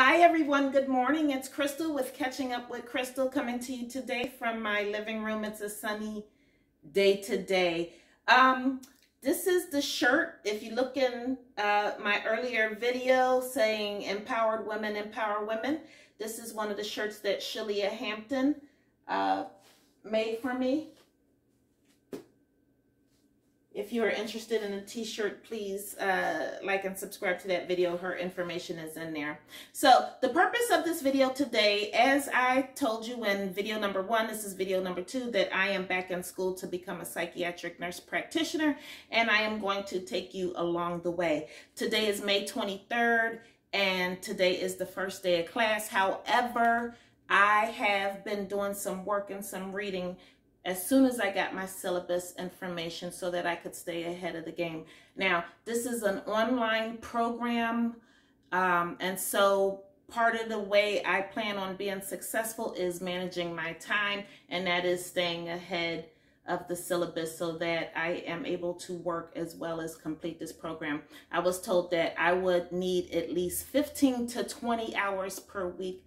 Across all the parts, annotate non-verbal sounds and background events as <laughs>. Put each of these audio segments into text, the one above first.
Hi everyone, good morning. It's Crystal with Catching Up with Crystal coming to you today from my living room. It's a sunny day today. Um, this is the shirt. If you look in uh, my earlier video saying empowered women, empower women, this is one of the shirts that Shalia Hampton uh, made for me. If you are interested in a t-shirt, please uh, like and subscribe to that video. Her information is in there. So the purpose of this video today, as I told you in video number one, this is video number two, that I am back in school to become a psychiatric nurse practitioner, and I am going to take you along the way. Today is May 23rd, and today is the first day of class. However, I have been doing some work and some reading as soon as I got my syllabus information so that I could stay ahead of the game. Now, this is an online program, um, and so part of the way I plan on being successful is managing my time, and that is staying ahead of the syllabus so that I am able to work as well as complete this program. I was told that I would need at least 15 to 20 hours per week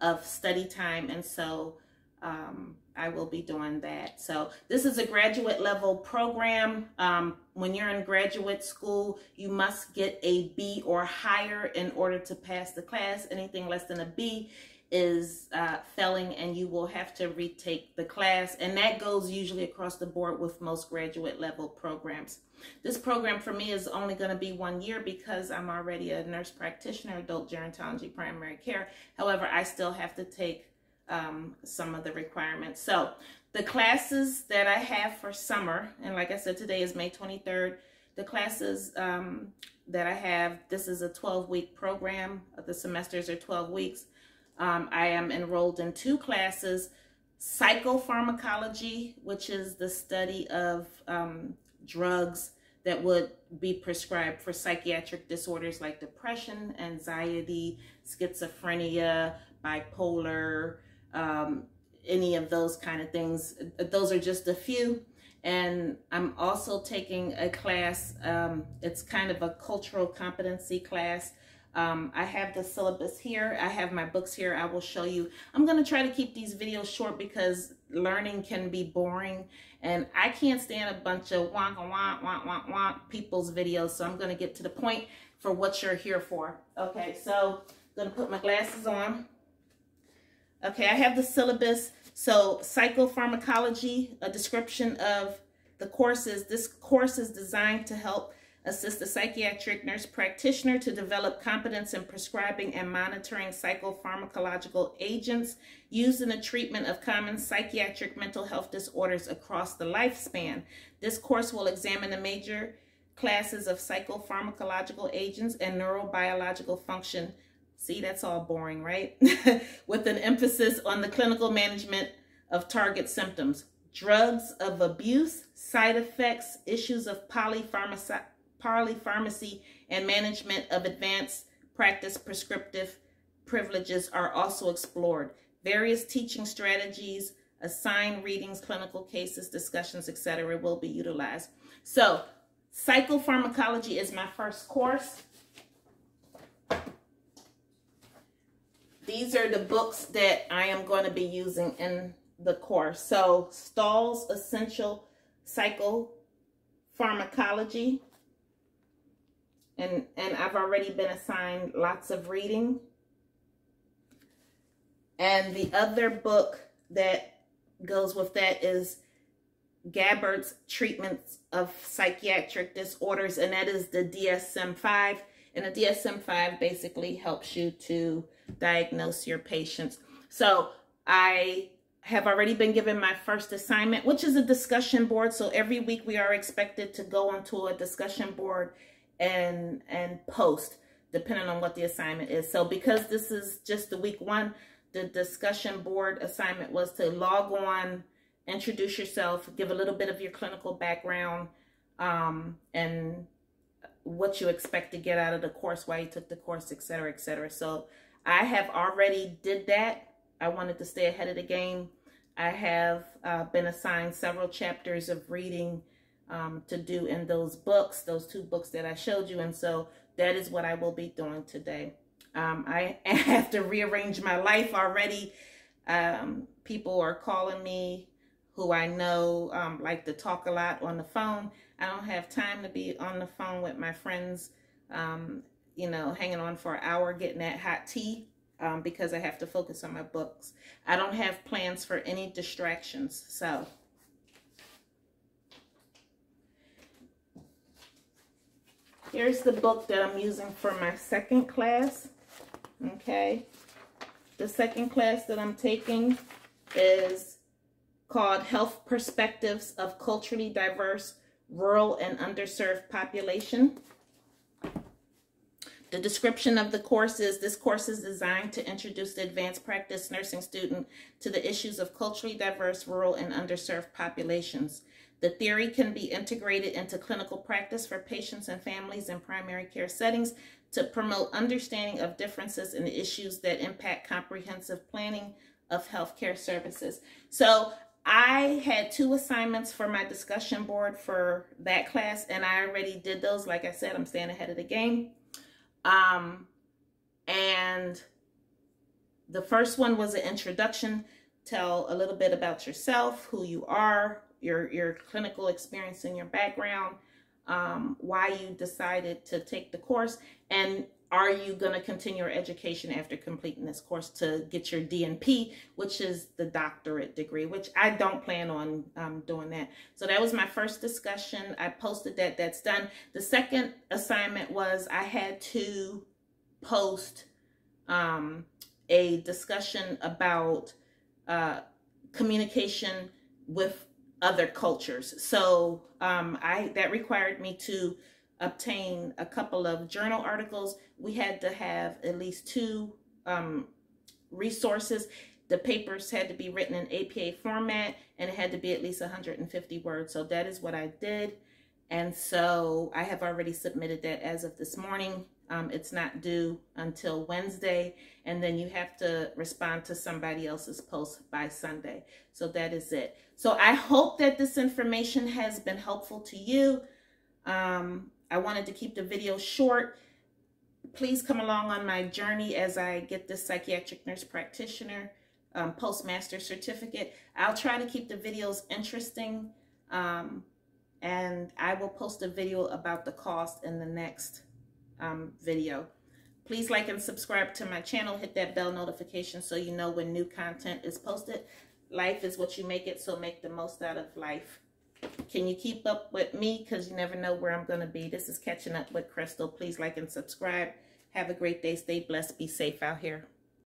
of study time, and so um, I will be doing that. So this is a graduate level program. Um, when you're in graduate school, you must get a B or higher in order to pass the class. Anything less than a B is uh, failing and you will have to retake the class. And that goes usually across the board with most graduate level programs. This program for me is only going to be one year because I'm already a nurse practitioner, adult gerontology primary care. However, I still have to take um, some of the requirements. So the classes that I have for summer, and like I said, today is May 23rd, the classes um, that I have, this is a 12-week program. The semesters are 12 weeks. Um, I am enrolled in two classes, psychopharmacology, which is the study of um, drugs that would be prescribed for psychiatric disorders like depression, anxiety, schizophrenia, bipolar, um, any of those kind of things. Those are just a few. And I'm also taking a class, um, it's kind of a cultural competency class. Um, I have the syllabus here. I have my books here. I will show you. I'm going to try to keep these videos short because learning can be boring. And I can't stand a bunch of wonk, wonk, wonk, wonk, wonk people's videos. So I'm going to get to the point for what you're here for. Okay, so I'm going to put my glasses on. Okay, I have the syllabus. So psychopharmacology, a description of the courses. This course is designed to help assist the psychiatric nurse practitioner to develop competence in prescribing and monitoring psychopharmacological agents used in the treatment of common psychiatric mental health disorders across the lifespan. This course will examine the major classes of psychopharmacological agents and neurobiological function See, that's all boring, right? <laughs> With an emphasis on the clinical management of target symptoms, drugs of abuse, side effects, issues of polypharmacy, polypharmacy and management of advanced practice prescriptive privileges are also explored. Various teaching strategies, assigned readings, clinical cases, discussions, etc. will be utilized. So psychopharmacology is my first course. These are the books that I am going to be using in the course. So Stahl's Essential Psychopharmacology. And, and I've already been assigned lots of reading. And the other book that goes with that is Gabbard's Treatments of Psychiatric Disorders, and that is the DSM-5. And the DSM-5 basically helps you to diagnose your patients. So I have already been given my first assignment, which is a discussion board. So every week we are expected to go onto a discussion board and and post depending on what the assignment is. So because this is just the week one, the discussion board assignment was to log on, introduce yourself, give a little bit of your clinical background, um, and what you expect to get out of the course, why you took the course, et cetera, et cetera. So I have already did that. I wanted to stay ahead of the game. I have uh, been assigned several chapters of reading um, to do in those books, those two books that I showed you. And so that is what I will be doing today. Um, I <laughs> have to rearrange my life already. Um, people are calling me who I know um, like to talk a lot on the phone. I don't have time to be on the phone with my friends, um, you know, hanging on for an hour getting that hot tea um, because I have to focus on my books. I don't have plans for any distractions. So here's the book that I'm using for my second class. Okay. The second class that I'm taking is called Health Perspectives of Culturally Diverse Rural and Underserved Population. The description of the course is this course is designed to introduce the advanced practice nursing student to the issues of culturally diverse rural and underserved populations. The theory can be integrated into clinical practice for patients and families in primary care settings to promote understanding of differences in issues that impact comprehensive planning of healthcare services. So I had two assignments for my discussion board for that class, and I already did those. Like I said, I'm staying ahead of the game. Um, and the first one was an introduction. Tell a little bit about yourself, who you are, your, your clinical experience and your background, um, why you decided to take the course, and are you going to continue your education after completing this course to get your DNP, which is the doctorate degree, which I don't plan on um, doing that. So that was my first discussion. I posted that. That's done. The second assignment was I had to post um, a discussion about uh, communication with other cultures. So um, I that required me to obtain a couple of journal articles. We had to have at least two um, resources. The papers had to be written in APA format and it had to be at least 150 words. So that is what I did. And so I have already submitted that as of this morning. Um, it's not due until Wednesday. And then you have to respond to somebody else's post by Sunday. So that is it. So I hope that this information has been helpful to you. Um, I wanted to keep the video short. Please come along on my journey as I get this psychiatric nurse practitioner um, postmaster certificate. I'll try to keep the videos interesting um, and I will post a video about the cost in the next um, video. Please like and subscribe to my channel. Hit that bell notification so you know when new content is posted. Life is what you make it, so make the most out of life. Can you keep up with me? Because you never know where I'm going to be. This is Catching Up with Crystal. Please like and subscribe. Have a great day. Stay blessed. Be safe out here.